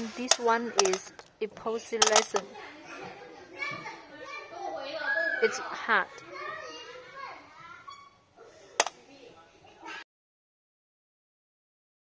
and this one is epoxy lesson. It's hard.